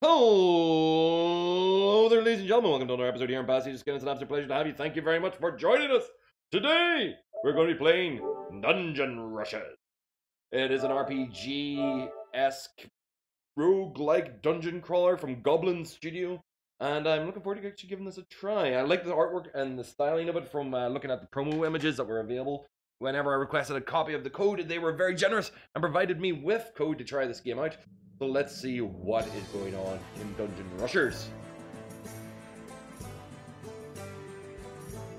Hello there, ladies and gentlemen. Welcome to another episode here on Pastiche of Skin. It's an absolute pleasure to have you. Thank you very much for joining us. Today, we're going to be playing Dungeon Rushers. It is an RPG esque rogue-like dungeon crawler from Goblinz Studio, and I'm looking forward to actually giving this a try. I like the artwork and the styling of it from uh, looking at the promo images that were available. Whenever I requested a copy of the code, they were very generous and provided me with code to try this game out. So let's see what is going on in Dungeon Rushers.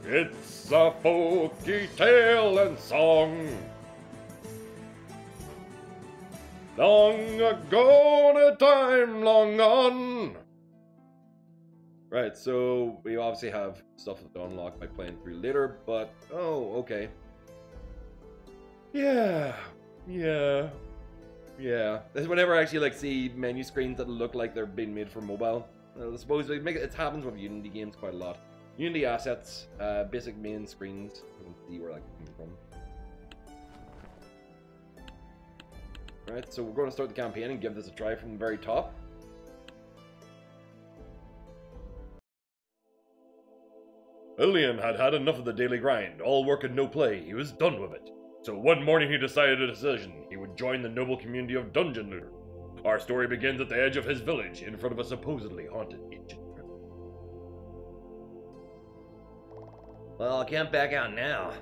It's a folky tale and song. Long ago, in a time long gone. Right, so we obviously have stuff to unlock by playing through later, but oh, okay. Yeah, yeah, yeah. This whenever I actually like see menu screens that look like they're being made for mobile. I suppose it, make, it happens with Unity games quite a lot. Unity assets, uh, basic main screens. You can see where that comes from. Right, so we're going to start the campaign and give this a try from the very top. Ilian had had enough of the daily grind, all work and no play. He was done with it. So one morning he decided a decision. He would join the noble community of Dungeon Looter. Our story begins at the edge of his village, in front of a supposedly haunted ancient Well, I can't back out now.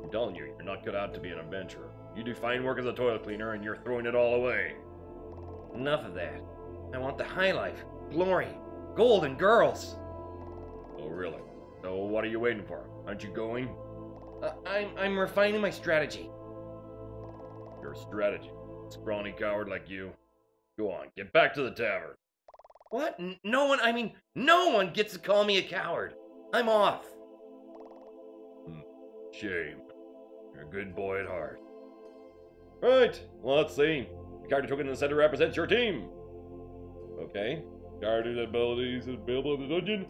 I'm telling you, you're not cut out to be an adventurer. You do fine work as a toilet cleaner, and you're throwing it all away. Enough of that. I want the high life, glory, gold, and girls. Oh, really? So what are you waiting for? Aren't you going? Uh, I'm I'm refining my strategy. Your strategy? Scrawny coward like you. Go on, get back to the tavern. What? No one, I mean, no one gets to call me a coward. I'm off. Hmm. Shame. You're a good boy at heart. Right, let's see. The character token in the center represents your team. Okay. Character abilities available in the dungeon.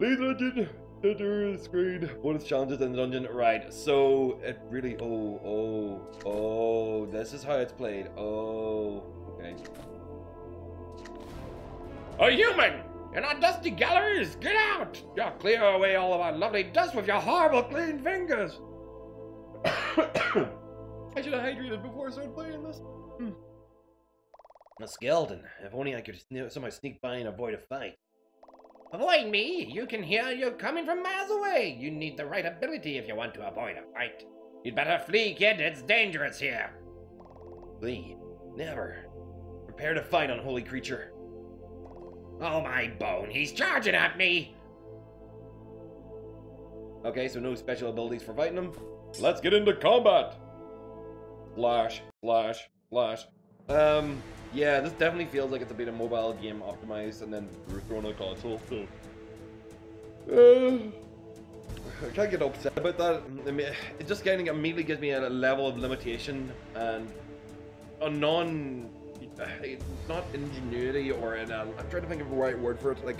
Lead dungeon. Center screen. Bonus challenges in the dungeon. Right, so it really. Oh, oh, oh. This is how it's played. Oh, okay. A human! In our dusty galleries! Get out! You clear away all of our lovely dust with your horrible clean fingers! I should have hydrated before I started playing this. Hmm. A skeleton. If only I could somehow sneak by and avoid a fight. Avoid me! You can hear you're coming from miles away! You need the right ability if you want to avoid a fight. You'd better flee, kid. It's dangerous here. Flee? Never. Prepare to fight, unholy creature. Oh my bone, he's charging at me! Okay, so no special abilities for fighting him. Let's get into combat! Flash, flash, flash. Um, yeah, this definitely feels like it's a bit of mobile game optimized and then thrown on a console, so... Uh, I can't get upset about that. It just of immediately gives me a level of limitation and a non... Not ingenuity or an... I'm trying to think of the right word for it. Like,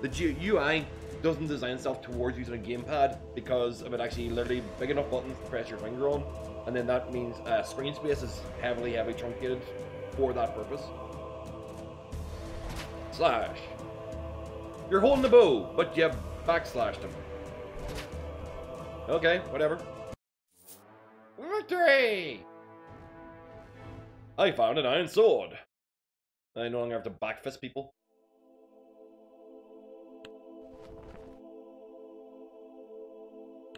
the UI doesn't design itself towards using a gamepad because of it actually literally big enough buttons to press your finger on and then that means uh, screen space is heavily, heavily truncated for that purpose. Slash. You're holding the bow, but you backslashed him. Okay, whatever. Victory! I found an iron sword. I no longer have to backfist people.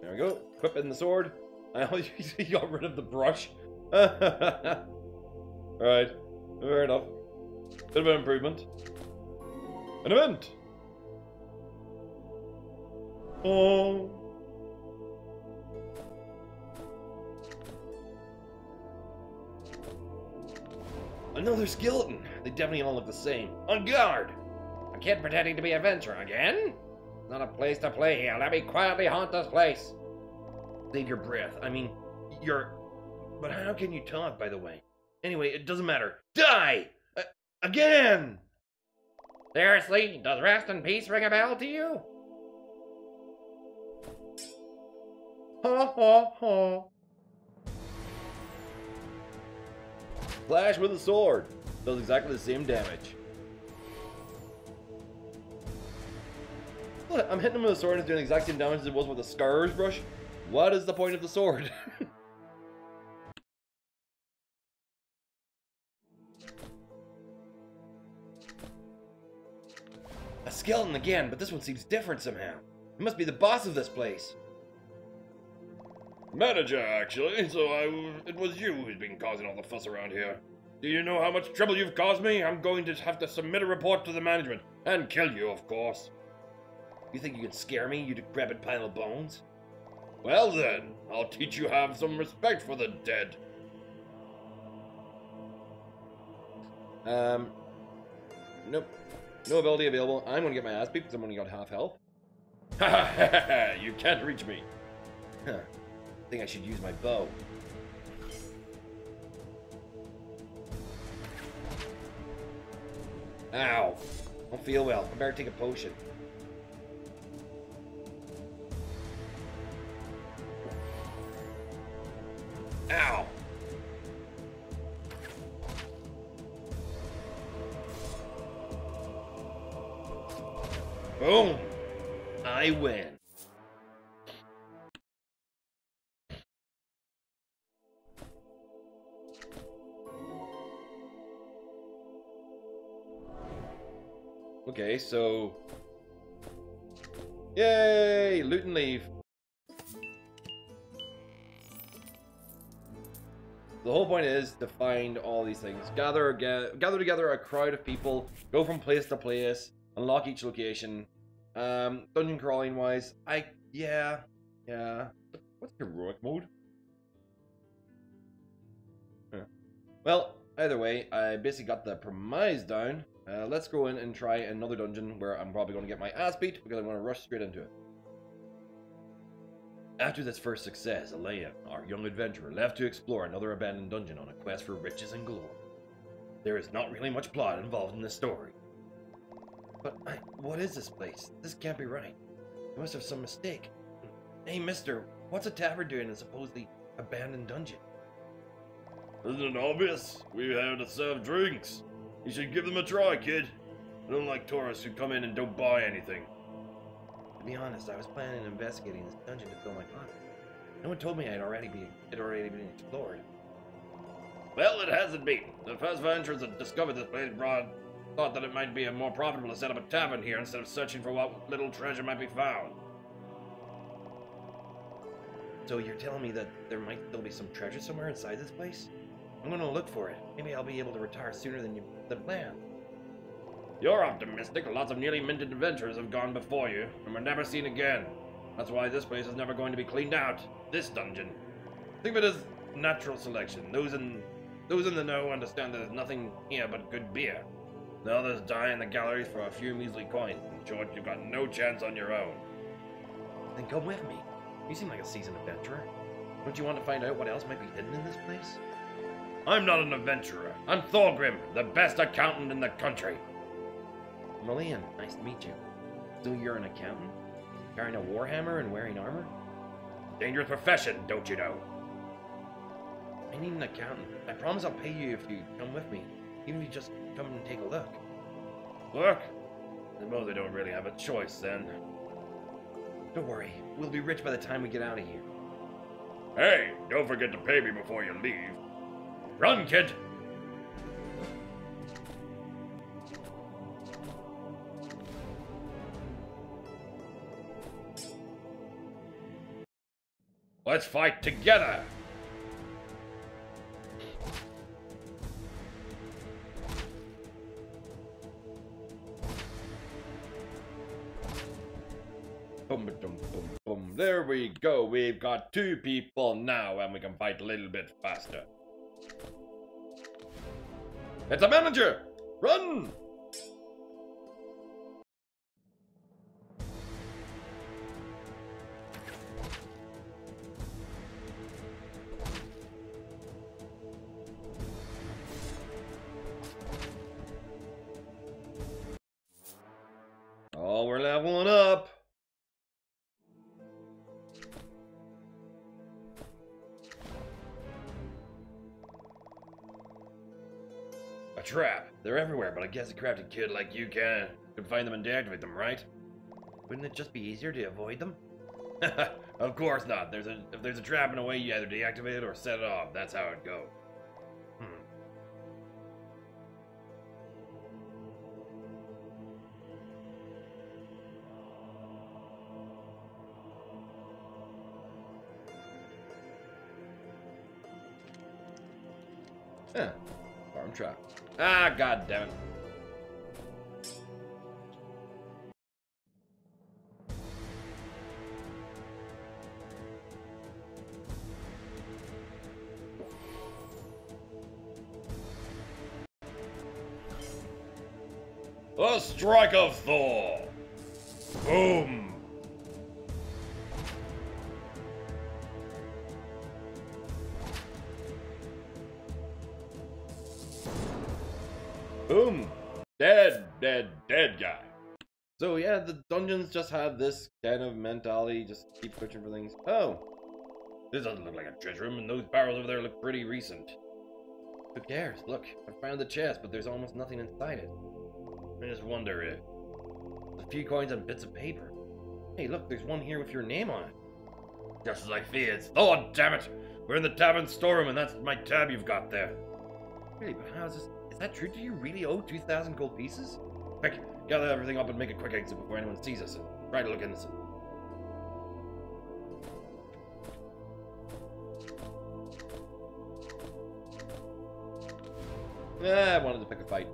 There we go. Equipping the sword. I only got rid of the brush. Alright. Fair enough. Bit of an improvement. An event! Oh. Another skeleton. They definitely all look the same. On guard! A kid pretending to be a adventurer again? Not a place to play here. Let me quietly haunt this place. Save your breath. I mean, you're. But how can you talk, by the way? Anyway, it doesn't matter. Die! Uh, again! Seriously, does rest in peace ring a bell to you? Ha ha ha. Flash with a sword. Does exactly the same damage. Look, I'm hitting him with a sword and it's doing the exact same damage as it was with a scourge brush. What is the point of the sword? a skeleton again, but this one seems different somehow. He must be the boss of this place. Manager, actually, so I, it was you who's been causing all the fuss around here. Do you know how much trouble you've caused me? I'm going to have to submit a report to the management, and kill you, of course. You think you can scare me, you decrepit pile of bones? Well then, I'll teach you have some respect for the dead. Um, nope. No ability available. I'm gonna get my ass beat because I'm only got half health. Ha ha ha ha! You can't reach me. Huh. I think I should use my bow. Ow. Don't feel well. I better take a potion. Ow. Boom. I win. Okay, so... Yay! Loot and leave. The whole point is to find all these things. Gather, gather together a crowd of people, go from place to place, unlock each location. Um, dungeon crawling wise, I, yeah, yeah. What's heroic mode? Huh. Well, either way, I basically got the premise down. Uh, let's go in and try another dungeon where I'm probably going to get my ass beat because I'm going to rush straight into it. After this first success, Alea, our young adventurer, left to explore another abandoned dungeon on a quest for riches and glory. There is not really much plot involved in this story. But I, what is this place? This can't be right. You must have some mistake. Hey, mister, what's a tavern doing in a supposedly abandoned dungeon? Isn't it obvious? We have to serve drinks. You should give them a try, kid. I don't like tourists who come in and don't buy anything. To be honest, I was planning on investigating this dungeon to fill my pocket. No one told me I'd already be it already been explored. Well, it hasn't been. The first venturers that discovered this place brought thought that it might be more profitable to set up a tavern here instead of searching for what little treasure might be found. So you're telling me that there might still be some treasure somewhere inside this place? I'm gonna look for it. Maybe I'll be able to retire sooner than you than planned. You're optimistic. Lots of nearly minted adventurers have gone before you, and were never seen again. That's why this place is never going to be cleaned out. This dungeon. Think of it as natural selection. Those in those in the know understand that there's nothing here but good beer. The others die in the galleries for a few measly coins. In short, you've got no chance on your own. Then come with me. You seem like a seasoned adventurer. Don't you want to find out what else might be hidden in this place? I'm not an adventurer. I'm Thorgrim, the best accountant in the country. Malian, nice to meet you. So you're an accountant? Carrying a warhammer and wearing armor? Dangerous profession, don't you know? I need an accountant. I promise I'll pay you if you come with me. Even if you just come and take a look. Look? I suppose they don't really have a choice then. Don't worry. We'll be rich by the time we get out of here. Hey, don't forget to pay me before you leave. Run, kid! Let's fight together! We go. We've got two people now, and we can fight a little bit faster. It's a manager! Run! Oh, we're leveling up. Trap. They're everywhere, but I guess a crafty kid like you can can find them and deactivate them, right? Wouldn't it just be easier to avoid them? of course not. There's a if there's a trap in a way, you either deactivate it or set it off. That's how it goes. Hmm. Yeah. Farm trap. Ah, god damn it. The Strike of Thor! Boom! Boom! So yeah, the dungeons just have this kind of mentality, just keep searching for things. Oh, this doesn't look like a treasure room, and those barrels over there look pretty recent. Who cares? Look, I found the chest, but there's almost nothing inside it. I just wonder if... A few coins and bits of paper. Hey, look, there's one here with your name on it. Just as I feared. Oh, damn it! We're in the tavern storeroom, and that's my tab you've got there. Really, but how is this... Is that true? Do you really owe 2,000 gold pieces? Quick, gather everything up and make a quick exit before anyone sees us try to look innocent. Yeah, I wanted to pick a fight.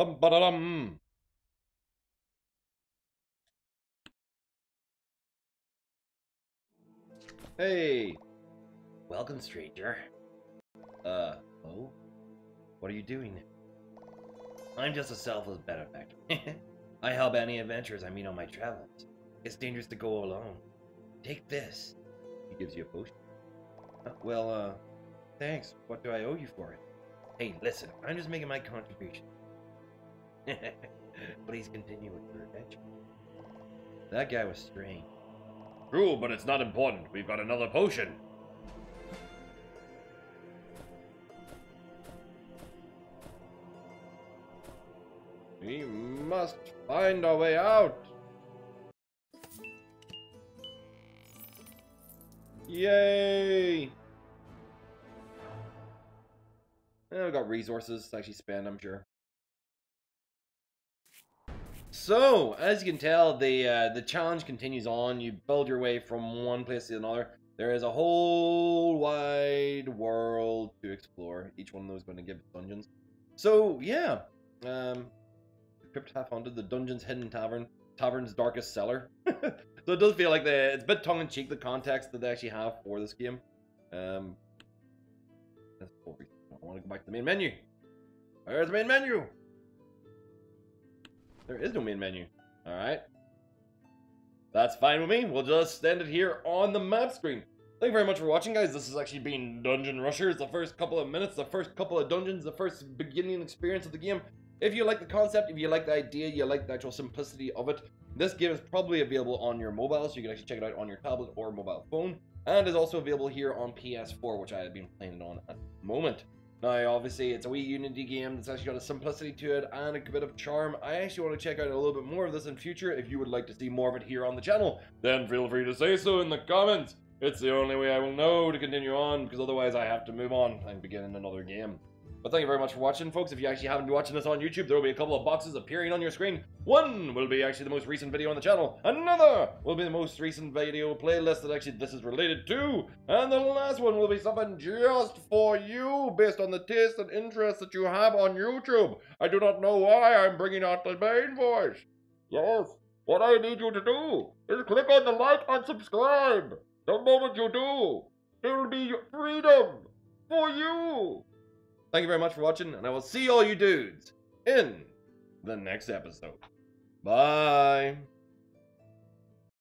Bum ba da dum. Hey. Welcome, stranger. Uh, Oh? What are you doing? I'm just a selfless benefactor. I help any adventurers I meet on my travels. It's dangerous to go alone. Take this. he gives you a potion. Uh, well, uh, thanks. What do I owe you for it? Hey, listen, I'm just making my contribution. Please continue with your adventure. That guy was strange. True, but it's not important. We've got another potion. We must find our way out. Yay! Eh, and we got resources to actually spend, I'm sure. So, as you can tell, the uh, the challenge continues on. You build your way from one place to another. There is a whole wide world to explore. Each one of those is going to give dungeons. So, yeah. Um, Crypt Half Haunted, the Dungeon's Hidden Tavern, Tavern's Darkest Cellar. so it does feel like the, it's a bit tongue-in-cheek, the context that they actually have for this game. Um, that's I want to go back to the main menu. Where's the main menu? There is no main menu. Alright. That's fine with me. We'll just end it here on the map screen. Thank you very much for watching, guys. This has actually been Dungeon Rushers. The first couple of minutes, the first couple of dungeons, the first beginning experience of the game. If you like the concept, if you like the idea, you like the actual simplicity of it, this game is probably available on your mobile, so you can actually check it out on your tablet or mobile phone, and is also available here on PS4, which I have been playing it on at the moment. Now, obviously, it's a Wii Unity game that's actually got a simplicity to it and a bit of charm. I actually want to check out a little bit more of this in future. If you would like to see more of it here on the channel, then feel free to say so in the comments. It's the only way I will know to continue on, because otherwise I have to move on and begin another game. But thank you very much for watching, folks. If you actually happen to be watching this on YouTube, there will be a couple of boxes appearing on your screen. One will be actually the most recent video on the channel. Another will be the most recent video playlist that actually this is related to. And the last one will be something just for you, based on the taste and interest that you have on YouTube. I do not know why I'm bringing out the main voice. Yes, what I need you to do is click on the like and subscribe. The moment you do, it will be freedom for you. Thank you very much for watching, and I will see all you dudes in the next episode. Bye.